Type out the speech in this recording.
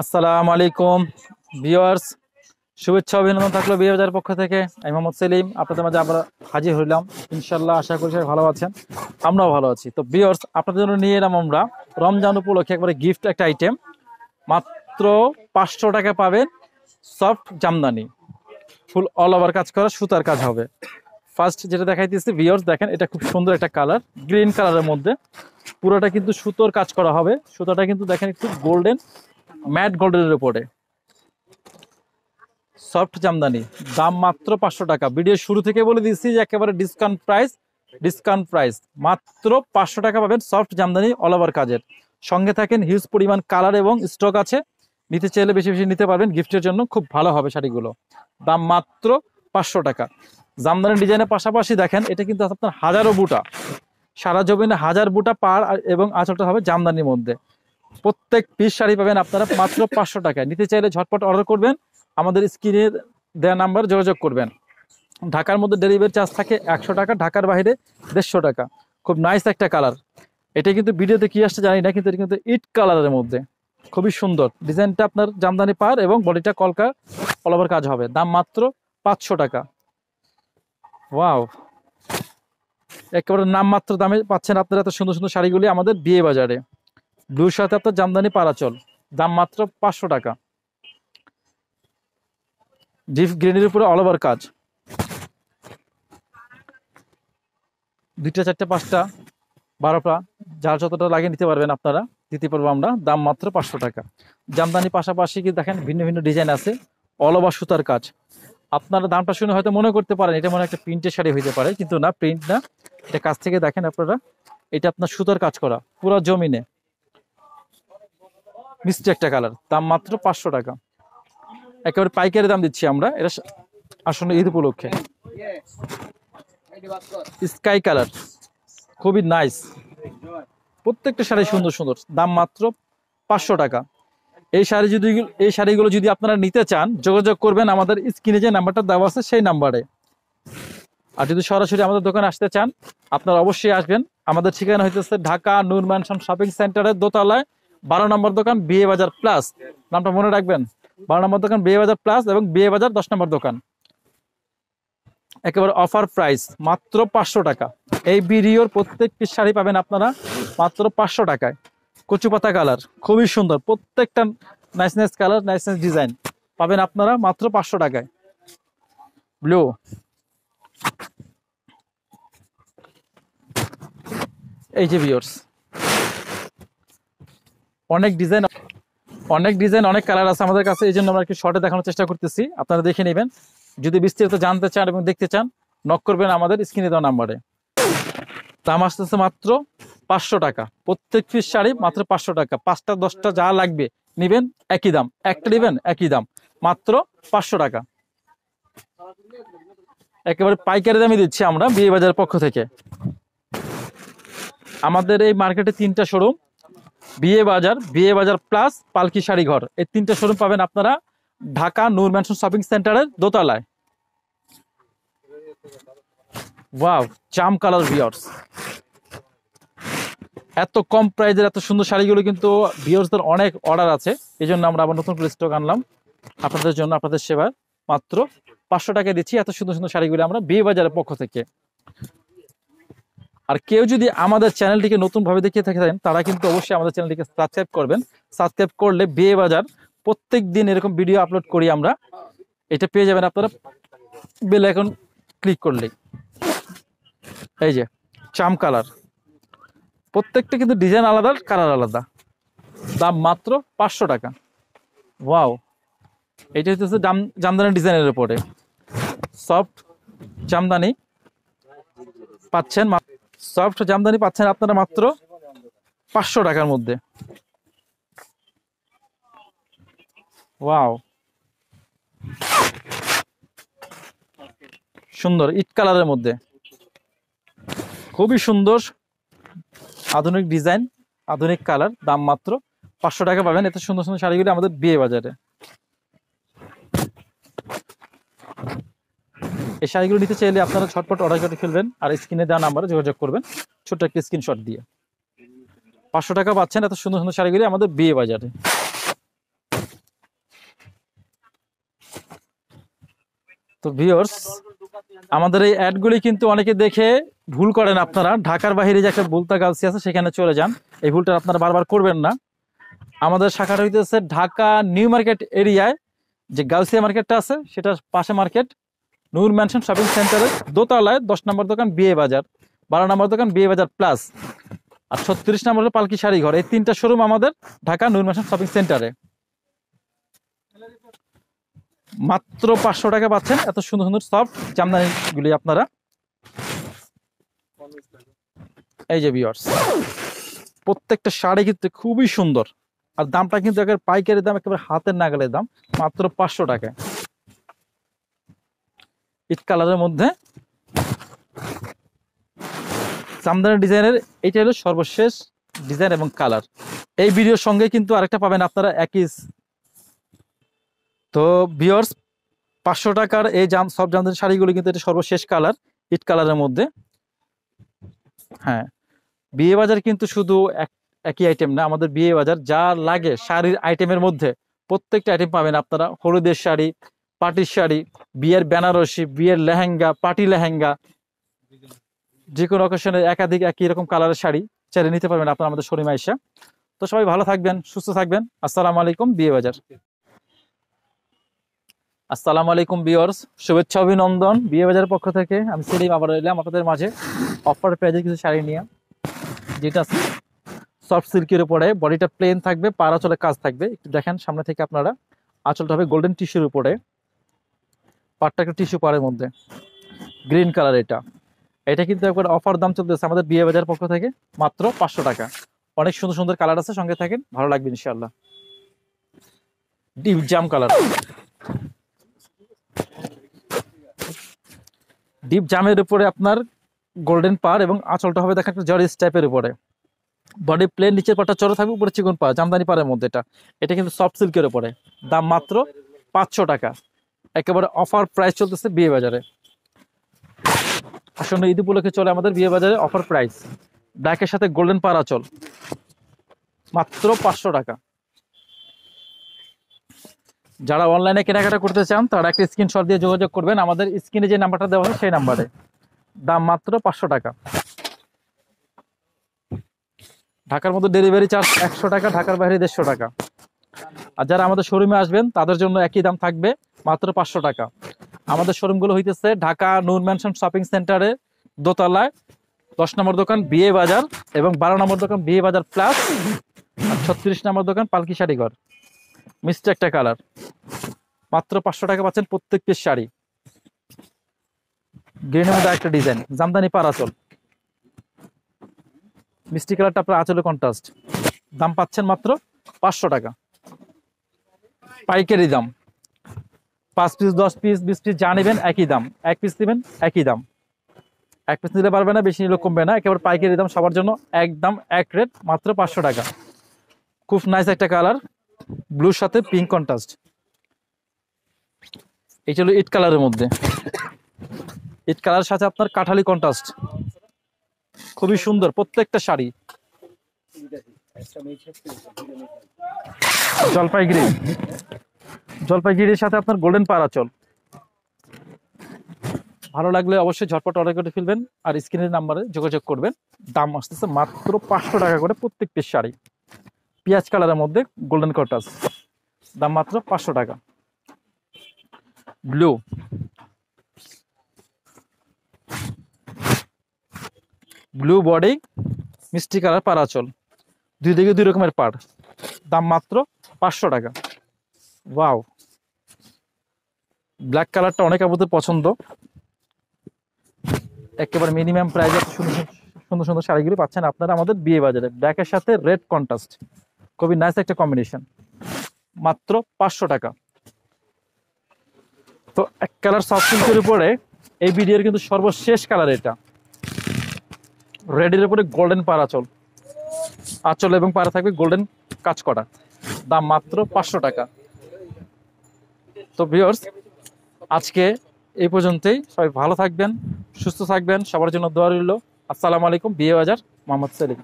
আসসালামু আলাইকুম, ভিউয়ার্স। শুভেচ্ছা, অভিনন্দন থাকল বিয়ে পক্ষ থেকে। আমি মোহাম্মদ সেলিম, আপনাদের মাঝে আমরা হাজির হইলাম। ইনশাল্লাহ আশা করি সবাই ভালো আছেন। আমরাও ভালো আছি। তো ভিউয়ার্স, আপনাদের জন্য নিয়ে এলাম আমরা রমজান উপলক্ষে একবারে গিফট একটা আইটেম মাত্র পাঁচশো টাকা পাবেন soft jamdani. Full all over কাজ করা, সুতার কাজ হবে। ফার্স্ট যেটা দেখাইতেছি বিয়ার্স দেখেন, এটা খুব সুন্দর একটা কালার গ্রিন কালারের মধ্যে। পুরোটা কিন্তু সুতোর কাজ করা হবে। সুতাটা কিন্তু দেখেন একটু গোল্ডেন ম্যাট গোল্ডেনের উপরে। সফট জামদানি, দাম মাত্র পাঁচশো টাকা। ভিডিও শুরু থেকে বলে দিচ্ছি যে একেবারে ডিসকাউন্ট প্রাইস ডিসকাউন্ট প্রাইস মাত্র পাঁচশো টাকা পাবেন সফট জামদানি অল ওভার কাজের। সঙ্গে থাকেন হিউজ পরিমাণ কালার এবং স্টক আছে। নিতে চাইলে বেশি বেশি নিতে পারবেন গিফটের জন্য খুব ভালো হবে শাড়িগুলো। দাম মাত্র পাঁচশো টাকা। জামদানি ডিজাইনের পাশাপাশি দেখেন, এটা কিন্তু আপনার হাজারো বুটা। সারা জমিনে হাজার বুটা পার এবং আঁচলটা হবে জামদানির মধ্যে। প্রত্যেক পিস শাড়ি পাবেন আপনারা মাত্র পাঁচশো টাকায়। নিতে চাইলে ঝটপট অর্ডার করবেন, আমাদের স্ক্রিনে দেওয়া নাম্বার যোগাযোগ করবেন। ঢাকার মধ্যে ডেলিভারি চার্জ থাকে একশো টাকা, ঢাকার বাইরে দেড়শো টাকা। খুব নাইস একটা কালার এটা কিন্তু ভিডিওতে কি আসছে জানি না, কিন্তু এটা কিন্তু ইট কালারের মধ্যে। খুবই সুন্দর। ডিজাইনটা আপনার জামদানি পার এবং বডিটা কলকা অল ওভার কাজ হবে। দাম মাত্র পাঁচশো টাকা। ওয়াও একেবারে নামমাত্র দামে পাচ্ছেন আপনারা এত সুন্দর সুন্দর শাড়িগুলি আমাদের বিয়ে বাজারে। ব্লুর সাথে আপনার জামদানি পারাচল দাম মাত্র পাঁচশো টাকা। ডিপ গ্রিনের উপরে অল ওভার কাজ। দুইটা, চারটে, পাঁচটা, বারোটা, যার যতটা লাগে নিতে পারবেন আপনারা, দিতে পারব আমরা, দাম মাত্র পাঁচশো টাকা। জামদানি পাশাপাশি কি দেখেন, ভিন্ন ভিন্ন ডিজাইন আছে অল ওভার সুতার কাজ। আপনারা দামটা শুনে হয়তো মনে করতে পারেন, এটা মনে একটা প্রিন্টের শাড়ি হইতে পারে, কিন্তু না, প্রিন্ট না। এটা কাছ থেকে দেখেন আপনারা, এটা আপনার সুতার কাজ করা, পুরো জমিনে। মিষ্টি একটা কালার, দাম মাত্র পাঁচশো টাকা। একেবারে পাইকারি দাম দিচ্ছি আমরা, এটা আসলে ঈদ উপলক্ষে। স্কাই কালার, খুবই নাইস। প্রত্যেকটা শাড়ি সুন্দর সুন্দর, দাম মাত্র পাঁচশো টাকা। এই শাড়ি যদি এই শাড়িগুলো যদি আপনারা নিতে চান, যোগাযোগ করবেন। আমাদের স্ক্রিনে যে নাম্বারটা দেওয়া আছে, সেই নাম্বারে। আর যদি সরাসরি আমাদের দোকানে আসতে চান, আপনারা অবশ্যই আসবেন। আমাদের ঠিকানা হইতেছে ঢাকা নূর ম্যানশন শপিং সেন্টারের দোতলায়, বারো নম্বর দোকান, বিয়ে বাজার প্লাস। নামটা মনে রাখবেন? বারো নম্বর দোকান, বিয়ে বাজার প্লাস এবং বিয়ে বাজার দশ নম্বর দোকান। একেবারে অফার প্রাইস, মাত্র পাঁচশো টাকা। এই ভিডিওর প্রত্যেকটি শাড়ি পাবেন আপনারা, মাত্র পাঁচশো টাকায়। কচু পাতা কালার, খুবই সুন্দর। প্রত্যেকটা nice nice colour nice nice design পাবেন আপনারা মাত্র পাঁচশো টাকায়। ব্লু এই যে ভিওর্স অনেক ডিজাইন অনেক ডিজাইন অনেক কালার আছে আমাদের কাছে। এই জন্য আমরা একটু শর্টে দেখানোর চেষ্টা করতেছি। আপনারা দেখে নেবেন। যদি বিস্তারিত জানতে চান এবং দেখতে চান নক করবেন আমাদের স্ক্রিনে দেওয়া নাম্বারে দাম আসতেছে মাত্র পাঁচশো টাকা। প্রত্যেক পিস শাড়ি মাত্র পাঁচশো টাকা। পাঁচটা, দশটা যা লাগবে নিবেন একই দাম। একটা নেবেন একই দাম। মাত্র পাঁচশো টাকা। একেবারে পাইকারি দামে দিচ্ছি আমরা বিয়ে বাজারের পক্ষ থেকে। আমাদের এই মার্কেটে তিনটা শোরুম বিয়ে বাজার বিয়ে বাজার প্লাস পালকি শাড়ি ঘর। এই তিনটা শোরুম পাবেন আপনারা ঢাকা নূর ম্যানশন শপিং সেন্টারের দোতলায়। ওয়াও জাম কালার ভিওর্স এত কম প্রাইজের এত সুন্দর শাড়িগুলো কিন্তু ভিওর্সদের অনেক অর্ডার আছে। এই জন্য আমরা আবার নতুন করে স্টক আনলাম। আপনাদের জন্য, আপনাদের সেবার। মাত্র পাঁচশো টাকা দিচ্ছি এত সুন্দর সুন্দর শাড়িগুলো আমরা বিয়ে বাজারের পক্ষ থেকে। আর কেউ যদি আমাদের চ্যানেলটিকে নতুন ভাবে দেখিয়ে থাকেন, তারা কিন্তু অবশ্যই আমাদের চ্যানেলটিকে সাবস্ক্রাইব করবেন। সাবস্ক্রাইব করলে বিয়ে বাজার প্রত্যেক দিন এরকম ভিডিও আপলোড করি আমরা। এটা পেয়ে যাবেন আপনারা বেল এখন ক্লিক করলেই। এই যে চাম কালার প্রত্যেকটা কিন্তু ডিজাইন আলাদা কালার আলাদা। দাম মাত্র পাঁচশো টাকা। ওয়াও এটা হচ্ছে জাম, জামদানি ডিজাইনের উপরে। সফট জামদানি পাচ্ছেন সফট জামদানি পাচ্ছেন আপনারা মাত্র পাঁচশো টাকার মধ্যে। ওয়াও সুন্দর, ইট কালারের মধ্যে। খুবই সুন্দর আধুনিক ডিজাইন, আধুনিক কালার, দাম মাত্র পাঁচশো টাকা পাবেন। এত সুন্দর সুন্দর শাড়িগুলি আমাদের বিয়ে বাজারে। এই শাড়িগুলো নিতে চাইলে আপনারা ছটপট অর্ডার করে ফেলবেন আর স্ক্রিনে দেওয়া নাম্বারে যোগাযোগ করবেন। ছোট্ট একটা স্ক্রিনশট দিয়ে। পাঁচশো টাকা পাচ্ছেন এত সুন্দর সুন্দর শাড়িগুলি আমাদের বিয়ে বাজারে। তো ভিউয়ার্স আমাদের এই অ্যাডগুলি কিন্তু অনেকে দেখে ভুল করেন আপনারা। ঢাকার বাইরে যে একটা বুলতা গালসি আছে, সেখানে চলে যান। এই ভুলটা আপনারা বারবার করবেন না। আমাদের শাখাটা হইতেছে ঢাকা নিউ মার্কেট এরিয়ায় যে গাউসিয়া মার্কেটটা আছে, সেটার পাশে মার্কেট, নূর ম্যানশন শপিং সেন্টারের দোতলায় দশ নম্বর দোকান বিয়ে বাজার, বারো নম্বর দোকান বিয়ে বাজার প্লাস, আর ছত্রিশ নম্বর পালকি শাড়ি ঘর এই তিনটা শোরুম আমাদের ঢাকা নূর ম্যানশন শপিং সেন্টারে। মাত্র পাঁচশো টাকা পাচ্ছেন। এত সুন্দর সুন্দর সফট জামদানিগুলি আপনারা। এই যে বিয়ার্স প্রত্যেকটা শাড়ি কিন্তু খুবই সুন্দর। আর দামটা কিন্তু একেবারে পাইকারি দাম, একেবারে হাতের নাগালের দাম, মাত্র পাঁচশো টাকা ইট কালারের মধ্যে জামদানি ডিজাইনের এইটা হলো সর্বশেষ ডিজাইন এবং কালার। এই ভিডিওর সঙ্গে কিন্তু আরেকটা পাবেন আপনারা একই তো বিয়ার্স পাঁচশো টাকার এই জাম সব জামদানি শাড়িগুলো কিন্তু এটা সর্বশেষ কালার, ইট কালারের মধ্যে। হ্যাঁ বিয়ে বাজার কিন্তু শুধু এক, একই আইটেম না, আমাদের বিয়ে বাজার যা লাগে শাড়ির আইটেমের মধ্যে, প্রত্যেকটা আইটেম পাবেন আপনারা। হলুদের শাড়ি পাটির শাড়ি, বিয়ের বেনারসি, বিয়ের লেহেঙ্গা পাটি লেহেঙ্গা যে কোনো অকেশনে একাধিক একই রকম কালারের শাড়ি চাইলে নিতে পারবেন আপনারা আমাদের শরীমা এসে। তো সবাই ভালো থাকবেন, সুস্থ থাকবেন। আসসালামু আলাইকুম বিয়ে বাজার আসসালামু আলাইকুম বিয়র্স শুভেচ্ছা, অভিনন্দন। বিয়ে বাজারের পক্ষ থেকে আমি সেলিম, আবার এলাম আপনাদের মাঝে। অফার প্রাইজে কিছু শাড়ি নিয়ে। যেটা সফট সিল্কের উপরে বডিটা প্লেন থাকবে পাড়া চলে কাজ থাকবে। একটু দেখেন, সামনে থেকে আপনারা। আঁচলটা হবে গোল্ডেন টিস্যুর উপরে। পাটটা একটা টিস্যু পাড়ের মধ্যে। গ্রিন কালার এটা। এটা কিন্তু একবার অফার দাম চলতেছে আমাদের বিয়ে বাজার পক্ষ থেকে, মাত্র পাঁচশো টাকা। অনেক সুন্দর সুন্দর কালার আছে, সঙ্গে থাকেন, ভালো লাগবে ইনশাল্লাহ ডিপ জাম কালার ডিপ জামের উপরে আপনার গোল্ডেন পার এবং আঁচলটা হবে দেখেন একটা জরিস টাইপের উপরে। বডি প্লেন নিচের পাটা চড়া থাকবে, উপরে চিকন পা জামদানি পাড়ের মধ্যে এটা। এটা কিন্তু সফট সিল্কের উপরে। দাম মাত্র পাঁচশো টাকা। একেবারে অফার প্রাইস চলতেছে বিয়ে বাজারে। আসন্ন ঈদ উপলক্ষে চলে আমাদের বিয়ে বাজারে অফার প্রাইস ব্ল্যাকের সাথে গোল্ডেন পার আঁচল। মাত্র পাঁচশো টাকা। যারা অনলাইনে কেনাকাটা করতে চান, তারা একটা স্ক্রিনশট দিয়ে যোগাযোগ করবেন। আমাদের স্ক্রিনে যে নাম্বারটা দেওয়া হয় সেই নাম্বারে দাম মাত্র পাঁচশো টাকা। ঢাকার মধ্যে ডেলিভারি চার্জ একশো টাকা, ঢাকার বাইরে দেড়শো টাকা। আর যারা আমাদের শোরুমে আসবেন, তাদের জন্য একই দাম থাকবে, মাত্র পাঁচশো টাকা। আমাদের শোরুমগুলো হইতেছে ঢাকা নূর ম্যানশন শপিং সেন্টারে দোতলায়। দশ নম্বর দোকান বিয়ে বাজার এবং বারো নম্বর দোকান বিয়ে বাজার প্লাস আর ছত্রিশ নম্বর দোকান পালকি শাড়িঘর। মিষ্টি একটা কালার। মাত্র পাঁচশো টাকা পাচ্ছেন প্রত্যেক পিস শাড়ি। গ্রিনের মধ্যে একটা ডিজাইন জামদানি পারাচল মিষ্টি কালারটা আপনার আচলে কন্ট্রাস্ট দাম পাচ্ছেন মাত্র পাঁচশো টাকা। পাইকারি দাম। পাঁচ পিস দশ পিস বিশ পিস যা নেবেন একই দাম। এক পিস নেবেন একই দাম। এক পিস নিতে পারবে না, বেশি নিলে কমবে না। একেবারে পাইকারি দাম সবার জন্য একদম এক রেট মাত্র পাঁচশো টাকা। খুব নাইস একটা কালার। ব্লুর সাথে পিঙ্ক কন্ট্রাস্ট এই হলো ইট কালারের মধ্যে। ইট কালারের সাথে আপনার কাঠালি কন্ট্রাস্ট খুবই সুন্দর, প্রত্যেকটা শাড়ি। জলপাইগুড়ি। জলপাইগুড়ির সাথে আপনার গোল্ডেন পারাচল ভালো লাগলে অবশ্যই ঝটপট অর্ডার করে ফেলবেন, আর স্ক্রিনের নাম্বারে যোগাযোগ করবেন। দাম আসতেছে মাত্র পাঁচশো টাকা করে প্রত্যেকটি শাড়ি। পেঁয়াজ কালারের মধ্যে গোল্ডেন কটাস দাম মাত্র পাঁচশো টাকা। ব্লু ব্লু বডি মিষ্টি কালার পারাচল। দুই দিকে দুই রকমের পাড়। দাম মাত্র পাঁচশো টাকা। ওয়াও ব্ল্যাক কালারটা অনেক আমাদের পছন্দ। একেবারে মিনিমাম সুন্দর সুন্দর সুন্দর শাড়িগুলি পাচ্ছেন। আপনারা আমাদের বিয়ে বাজারে ব্ল্যাকের সাথে রেড কন্ট্রাস্ট খুবই নাইস একটা কম্বিনেশন মাত্র পাঁচশো টাকা। তো এক কালার সফট উপরে এই ভিডিওর কিন্তু সর্বশেষ কালার এটা। রেডের উপরে গোল্ডেন পার আঁচল আঁচল এবং পাড়া থাকবে গোল্ডেন কাজ করা দাম মাত্র পাঁচশো টাকা। তো ভিওর্স আজকে এই পর্যন্তই। সবাই ভালো থাকবেন, সুস্থ থাকবেন। সবার জন্য দোয়া রইল। আসসালামু আলাইকুম, বিয়ে বাজার, মোহাম্মদ সেলিম।